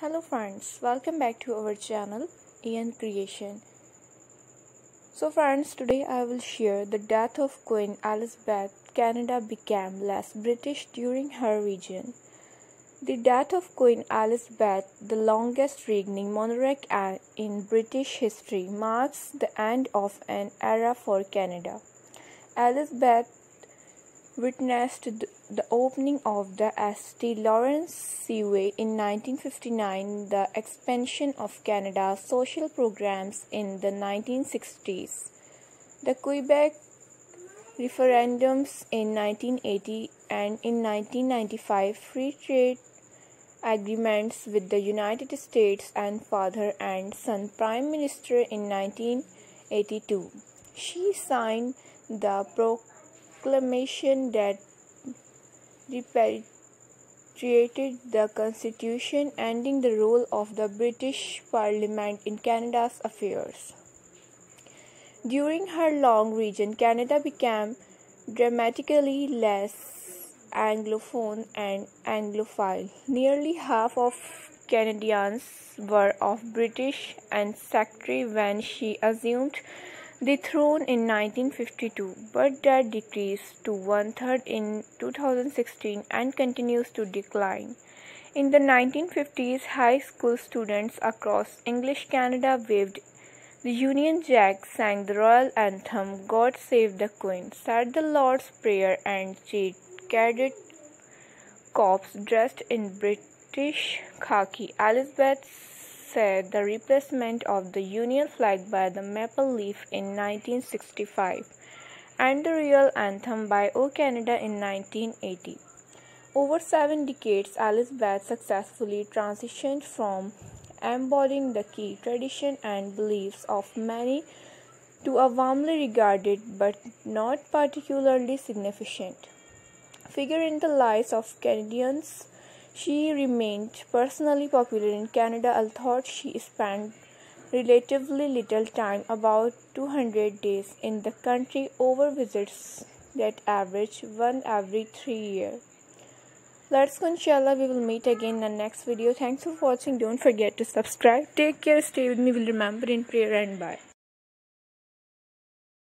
Hello friends, welcome back to our channel Ian Creation. So friends, today I will share the death of Queen Elizabeth. Canada became less British during her reign. The death of Queen Elizabeth, the longest reigning monarch in British history, marks the end of an era for Canada. Elizabeth witnessed the opening of the St. Lawrence Seaway in 1959, the expansion of Canada's social programs in the 1960s, the Quebec referendums in 1980 and in 1995 free trade agreements with the United States and father and son prime minister in 1982. She signed the Pro proclamation that repatriated the Constitution, ending the role of the British Parliament in Canada's affairs. During her long reign, Canada became dramatically less Anglophone and Anglophile. Nearly half of Canadians were of British ancestry when she assumed the throne in 1952, but that decreased to one third in 2016 and continues to decline. In the 1950s, high school students across English Canada waved the Union Jack, sang the royal anthem God Save the Queen, said the Lord's Prayer, and cadet corps dressed in British khaki. Elizabeth said the replacement of the Union flag by the maple leaf in 1965 and the Royal Anthem by O Canada in 1980. Over seven decades, Alice Elizabeth successfully transitioned from embodying the key tradition and beliefs of many to a warmly regarded but not particularly significant figure in the lives of Canadians she remained personally popular in Canada although she spent relatively little time, about 200 days, in the country over visits that average one every three years. Let's go inshallah we will meet again in the next video. Thanks for watching. Don't forget to subscribe. Take care. Stay with me. We'll remember in prayer and bye.